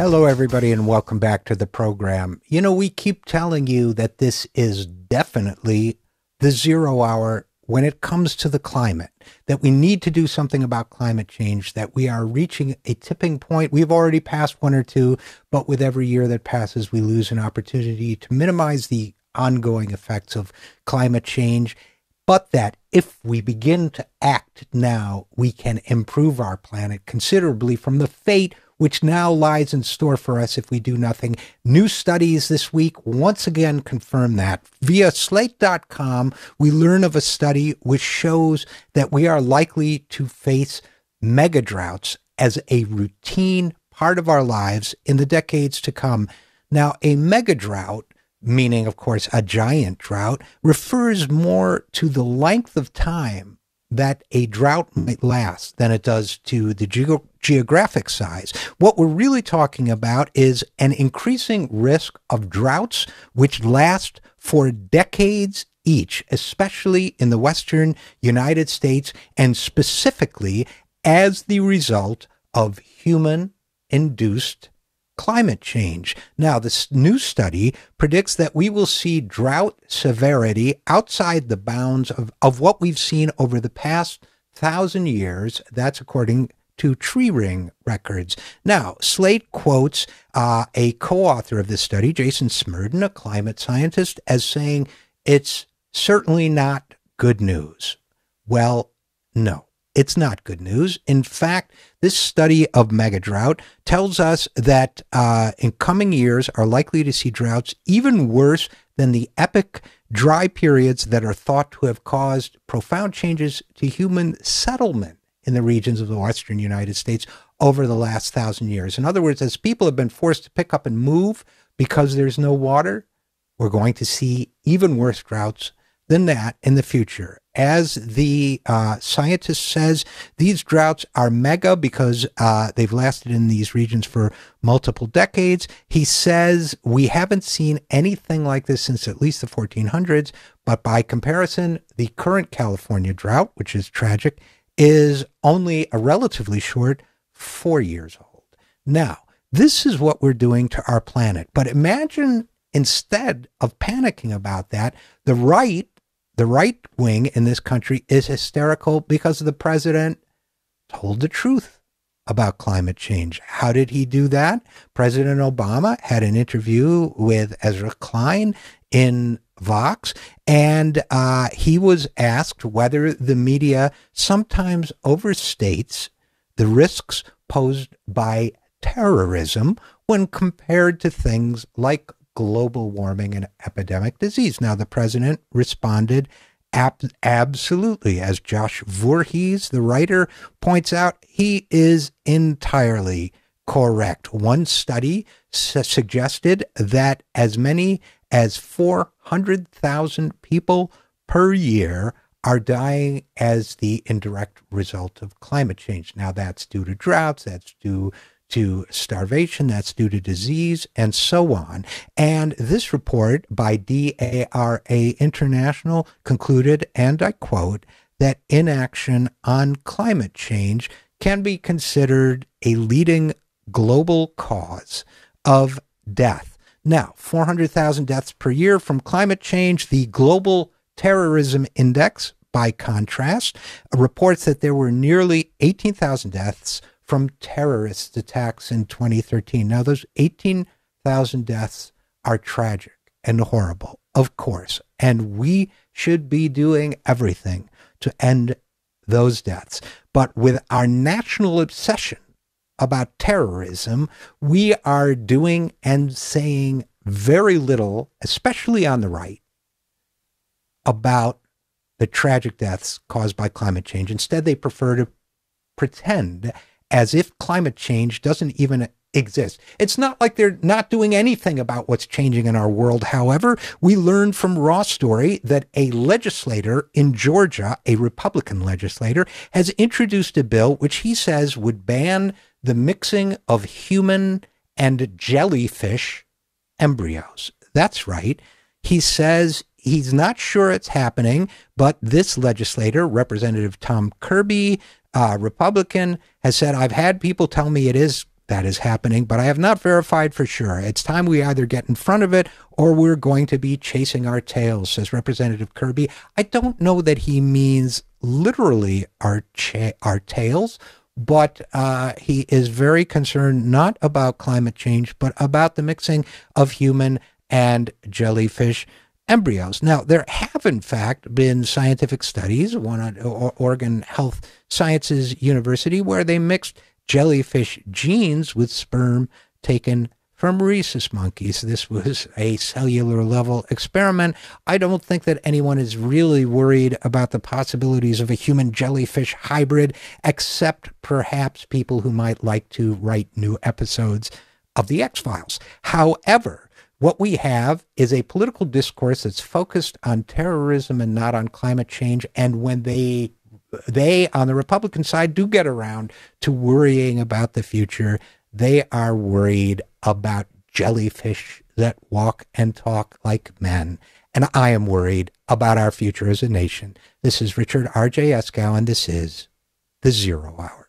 Hello, everybody, and welcome back to the program. You know, we keep telling you that this is definitely the zero hour when it comes to the climate, that we need to do something about climate change, that we are reaching a tipping point. We've already passed one or two, but with every year that passes, we lose an opportunity to minimize the ongoing effects of climate change. But that if we begin to act now, we can improve our planet considerably from the fate which now lies in store for us if we do nothing. New studies this week once again confirm that. Via slate.com, we learn of a study which shows that we are likely to face mega droughts as a routine part of our lives in the decades to come. Now, a mega drought meaning, of course, a giant drought, refers more to the length of time that a drought might last than it does to the ge- geographic size. What we're really talking about is an increasing risk of droughts which last for decades each, especially in the western United States and specifically as the result of human induced climate change. Now, this new study predicts that we will see drought severity outside the bounds of, of what we've seen over the past thousand years. That's according to tree ring records. Now, Slate quotes uh, a co author of this study, Jason Smerdon, a climate scientist, as saying it's certainly not good news. Well, no. It's not good news. In fact, this study of mega drought tells us that uh, in coming years are likely to see droughts even worse than the epic dry periods that are thought to have caused profound changes to human settlement in the regions of the western United States over the last thousand years. In other words, as people have been forced to pick up and move because there's no water, we're going to see even worse droughts than that in the future. As the uh, scientist says, these droughts are mega because uh, they've lasted in these regions for multiple decades. He says we haven't seen anything like this since at least the 1400s, but by comparison, the current California drought, which is tragic, is only a relatively short four years old. Now, this is what we're doing to our planet. But imagine instead of panicking about that, the right the right wing in this country is hysterical because the president told the truth about climate change. How did he do that? President Obama had an interview with Ezra Klein in Vox, and uh, he was asked whether the media sometimes overstates the risks posed by terrorism when compared to things like global warming and epidemic disease. Now, the president responded ab- absolutely. As Josh Voorhees, the writer, points out, he is entirely correct. One study su- suggested that as many as 400,000 people per year are dying as the indirect result of climate change. Now, that's due to droughts, that's due to starvation, that's due to disease, and so on. And this report by DARA International concluded, and I quote, that inaction on climate change can be considered a leading global cause of death. Now, 400,000 deaths per year from climate change. The Global Terrorism Index, by contrast, reports that there were nearly 18,000 deaths from terrorist attacks in 2013. Now, those 18,000 deaths are tragic and horrible, of course, and we should be doing everything to end those deaths. But with our national obsession about terrorism, we are doing and saying very little, especially on the right, about the tragic deaths caused by climate change. Instead, they prefer to pretend as if climate change doesn't even exist. It's not like they're not doing anything about what's changing in our world. However, we learned from Raw Story that a legislator in Georgia, a Republican legislator, has introduced a bill which he says would ban the mixing of human and jellyfish embryos. That's right. He says he's not sure it's happening, but this legislator, Representative Tom Kirby, uh, Republican, has said, I've had people tell me it is that is happening, but I have not verified for sure. It's time we either get in front of it or we're going to be chasing our tails, says Representative Kirby. I don't know that he means literally our, cha- our tails, but uh, he is very concerned not about climate change, but about the mixing of human and jellyfish embryos. Now, there have, in fact, been scientific studies, one at Oregon Health Sciences University, where they mixed jellyfish genes with sperm taken from rhesus monkeys. This was a cellular level experiment. I don't think that anyone is really worried about the possibilities of a human jellyfish hybrid, except perhaps people who might like to write new episodes of The X Files. However, what we have is a political discourse that's focused on terrorism and not on climate change. And when they they on the Republican side do get around to worrying about the future, they are worried about jellyfish that walk and talk like men. And I am worried about our future as a nation. This is Richard R.J. Eskow, and this is The Zero Hour.